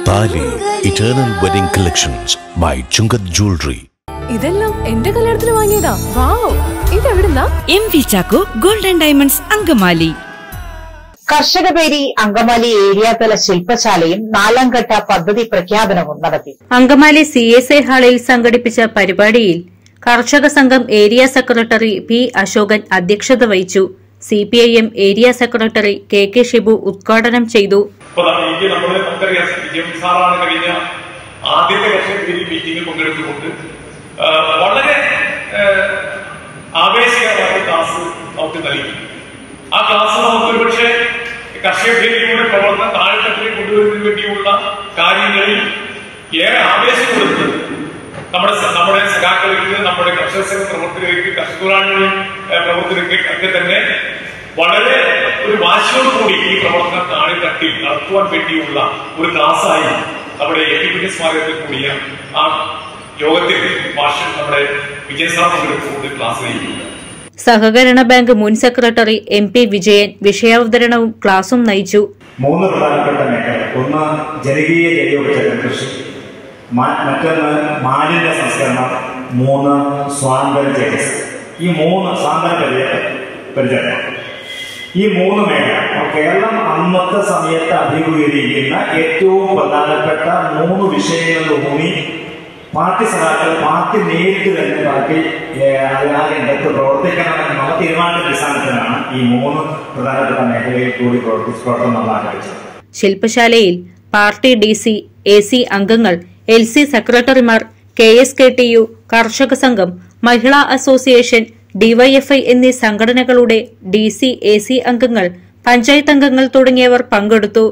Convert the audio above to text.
താലി eternal wedding collections by Chungath jewellery ഇതെല്ലാം എന്റെ കല്യാണത്തിന് വാങ്ങിയതാ. Wow. ഇതെവിടുന്നാ M V Chacko golden diamonds Angamaly. കർഷകപേരി Angamaly area തല ശില്പശാലയും നാലാം ഘട്ട പദ്ധതി പ്രഖ്യാപനവും നടത്തി. അങ്കമാലി സി എസ് ഐ ഹാളിൽ സംഘടിപ്പിച്ച പരിപാടിയിൽ കർഷക സംഘം ഏരിയ സെക്രട്ടറി പി അശോകൻ അധ്യക്ഷത വഹിച്ചു. CPIM area secretary K K Shibu ഉദ്ഘാടനം ചെയ്തു. ആദ്യത്തെ വർഷം വളരെ ആവേശകരമായ ക്ലാസ് നമുക്ക് നൽകി. ആ ക്ലാസ് നമുക്ക് ഒരുപക്ഷെ കർഷക ഭേദിയുടെ പ്രവർത്തനം താഴെത്തട്ടിലേക്ക് കൊണ്ടുവരുന്നതിന് വേണ്ടിയുള്ള കാര്യങ്ങളിൽ ഏറെ ആവേശം കൊടുത്തത് നമ്മുടെ നമ്മുടെ സഖാക്കൾക്ക് നമ്മുടെ കർഷക സംഘ പ്രവർത്തകർക്ക് കർഷകരാണി പ്രവർത്തകർക്ക് ഒക്കെ തന്നെ വളരെ ഒരു വാശിയോട് കൂടി ഈ പ്രവർത്തനം താഴെ തട്ടി നടത്തുവാൻ വേണ്ടിയുള്ള ഒരു ക്ലാസ്സായി നമ്മുടെ എ പി സ്മാരകത്തിൽ കൂടിയ ആ യോഗത്തിൽ വാശി നമ്മുടെ വിജയസാധ്യത പങ്കെടുത്തുകൊണ്ട് ക്ലാസ് നയിക്കുന്നത് സഹകരണ ബാങ്ക് മുൻ സെക്രട്ടറി എം പി വിജയൻ വിഷയാവതരണവും ക്ലാസും നയിച്ചു. മൂന്ന് പ്രധാനപ്പെട്ട മേഖല ഒന്ന് ജനകീയ ജൈവോപചാര കൃഷി. മറ്റൊന്ന് മാലിന്യ സംസ്കരണം മൂന്ന് സ്വാതന്ത്ര്യ ചികിത്സ ഈ മൂന്ന് സ്വാതന്ത്ര്യ പരിചരണം. ഈ മൂന്ന് മേഖല. കേരളം അന്നത്തെ സമയത്ത് അഭിമുഖീകരിക്കുന്ന ഏറ്റവും പ്രധാനപ്പെട്ട മൂന്ന് വിഷയങ്ങളിലൂന്നി പാർട്ടി സഖാക്കൾ പാർട്ടി നേരിട്ട് തന്നെ പാർട്ടി രംഗത്ത് പ്രവർത്തിക്കണമെന്നുള്ള തീരുമാനത്തിന്റെ അടിസ്ഥാനത്തിലാണ് ഈ മൂന്ന് പ്രധാനപ്പെട്ട മേഖലയിൽ കൂടി പ്രവർത്തിച്ച് പ്രവർത്തനം ആരംഭിച്ചത്. ശില്പശാലയിൽ party D C A C അംഗങ്ങൾ എൽ സി സെക്രട്ടറിമാർ K S K T U കർഷക സംഘം മഹിളാ അസോസിയേഷൻ ഡിവൈഎഫ്ഐ എന്നീ സംഘടനകളുടെ ഡി സി എ സി അംഗങ്ങൾ പഞ്ചായത്ത് അംഗങ്ങൾ തുടങ്ങിയവർ പങ്കെടുത്തു.